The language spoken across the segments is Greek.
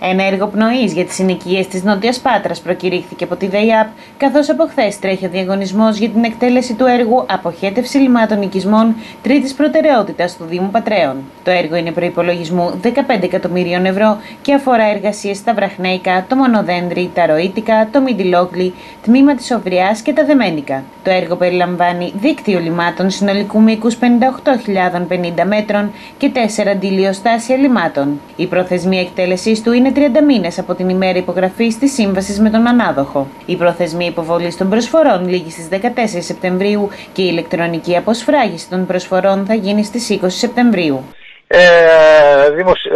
Ένα έργο πνοής για τις συνοικίες της Νότιας Πάτρας προκηρύχθηκε από τη ΔΕΙΑΠ, καθώς από χθες τρέχει ο διαγωνισμός για την εκτέλεση του έργου Αποχέτευση λιμάτων οικισμών τρίτης προτεραιότητας του Δήμου Πατρέων. Το έργο είναι προπολογισμού 15 εκατομμύριων ευρώ και αφορά εργασίες στα Βραχνέικα, το Μονοδέντρι, τα Ροήτικα, το Μιντιλόκλι, τμήμα της Οβριά και τα Δεμένικα. Το έργο περιλαμβάνει δίκτυο λιμάτων συνολικού μήκους 58.050 μέτρων και 4 αντιλιοστάσια λιμάτων. Η προθεσμία εκτέλεσής του είναι είναι 30 μήνες από την ημέρα υπογραφής της σύμβασης με τον ανάδοχο. Η προθεσμία υποβολής των προσφορών λήγει στις 14 Σεπτεμβρίου και η ηλεκτρονική αποσφράγηση των προσφορών θα γίνει στις 20 Σεπτεμβρίου. Ε,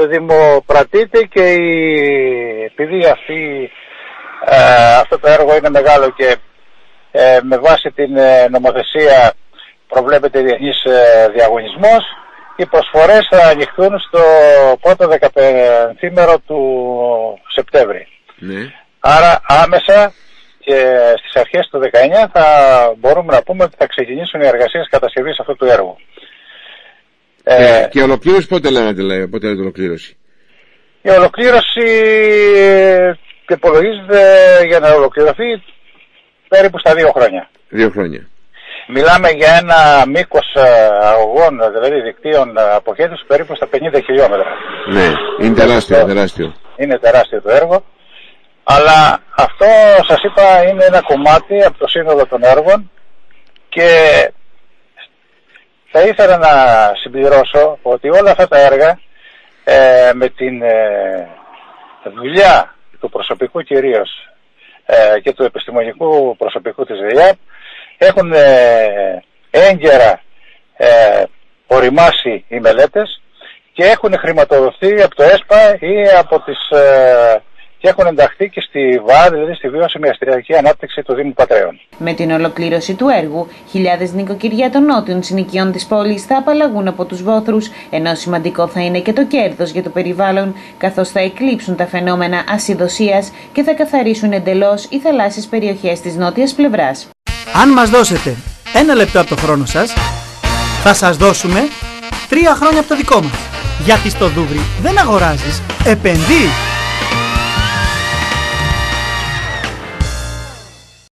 δημοπρατείται και η, επειδή αυτή, ε, αυτό το έργο είναι μεγάλο και ε, με βάση την ε, νομοθεσία προβλέπεται διεθνής ε, διαγωνισμός οι προσφορές θα ανοιχθούν στο πρώτο δεκαπενθήμερο του Σεπτέμβρη. Ναι. Άρα άμεσα και στις αρχές του 19 θα μπορούμε να πούμε ότι θα ξεκινήσουν οι εργασίες κατασκευής αυτού του έργου. Ε, ε, και η ολοκλήρωση πότε λέτε, λέει, πότε λέτε ολοκλήρωση; Η ολοκλήρωση υπολογίζεται για να ολοκληρωθεί περίπου στα δύο χρόνια. Δύο χρόνια. Μιλάμε για ένα μήκος ε, αγωγών, δηλαδή δικτύων ε, αποχέτευσης περίπου στα 50 χιλιόμετρα. Ναι, είναι τεράστιο, τεράστιο. Είναι τεράστιο το έργο. Αλλά αυτό σας είπα είναι ένα κομμάτι από το σύνολο των έργων και θα ήθελα να συμπληρώσω ότι όλα αυτά τα έργα ε, με την ε, δουλειά του προσωπικού κυρίως ε, και του επιστημονικού προσωπικού της ΔΕΙΑΠ έχουν ε, έγκαιρα ε, οριμάσει οι μελέτες και έχουν χρηματοδοθεί από το ΕΣΠΑ ή από τις, ε, και έχουν ενταχθεί και στη ΒΑ, δηλαδή στη βιώσιμη αστυνομική ανάπτυξη του Δήμου Πατρέων. Με την ολοκλήρωση του έργου, χιλιάδες νοικοκυριά των νότιων συνοικιών της πόλης θα απαλλαγούν από τους βόθρους, ενώ σημαντικό θα είναι και το κέρδος για το περιβάλλον, καθώς θα εκλείψουν τα φαινόμενα ασυδοσίας και θα καθαρίσουν εντελώς οι θαλάσσιες περιοχές της νότιας πλευράς. Αν μας δώσετε ένα λεπτό από το χρόνο σας, θα σας δώσουμε τρία χρόνια από το δικό μας. Γιατί στο Δούβρι δεν αγοράζεις, επενδύεις.